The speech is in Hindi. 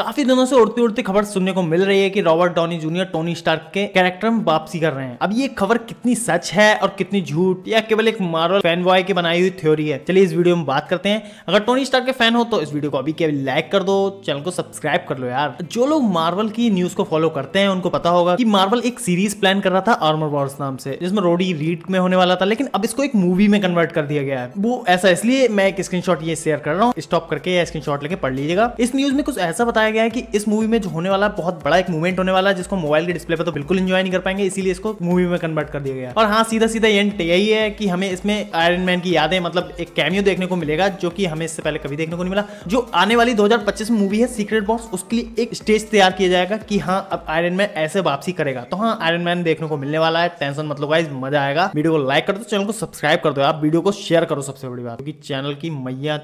काफ़ी दिनों से उड़ती उड़ती खबर सुनने को मिल रही है कि Robert Downey Junior, Tony Stark के कैरेक्टर में वापसी कर रहे हैं। अब ये खबर कितनी सच है और कितनी झूठ, या केवल एक मार्वल फ़ैन बॉय की बनाई हुई थ्योरी है? चलिए इस वीडियो में बात करते हैं। अगर टोनी स्टार्क के फ़ैन हो तो इस वीडियो को अभी लाइक कर दो चैनल को सब्सक्राइब कर लो यार। जो लोग मार्वल की न्यूज़ को फॉलो करते हैं, उनको पता होगा कि मार्वल एक सीरीज़ प्लान कर रहा था आर्मर वॉर्स नाम से, जिसमें रोडी रीड में होने वाला था, लेकिन अब इसको एक मूवी में कन्वर्ट कर दिया गया है। वो ऐसा इसलिए मैं एक स्क्रीनशॉट ये शेयर कर रहा हूँ। स्टॉप करके या स्क्रीनशॉट लेके पढ़ लीजिएगा। इस न्यूज़ में कुछ ऐसा बताया गया है कि इस मूवी में जो होने वाला, बहुत बड़ा एक मूवमेंट होने वाला है, जिसको मोबाइल के डिस्प्ले पर तो बिल्कुल एंजॉय नहीं कर पाएँगे, इसीलिए इसको मूवी में कन्वर्ट कर दिया गया और हाँ सीधा सीधा एंड यही है कि हमें इसमें आयरन मैन की यादें मतलब एक कैमियो देखने को मिलेगा, जो कि हमें इससे पहले कभी देखने को नहीं मिला। जो आने वाली 2025 में मूवी है सीक्रेट बॉक्स उसके लिए एक स्टेज तैयार किया जाएगा कि हाँ अब आयरन मैन ऐसे वापसी करेगा। तो हाँ आयरन मैन देखने को मिलने वाला है टेंशन मतलब गाइस मज़ा आएगा। वीडियो को लाइक कर दो, चैनल को सब्सक्राइब कर दो आप वीडियो को शेयर करो सबसे बड़ी बात, क्योंकि चैनल की मैया